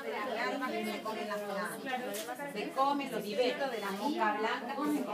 de las larvas que se comen las plantas. Se comen los divertos de la mosca blanca que se.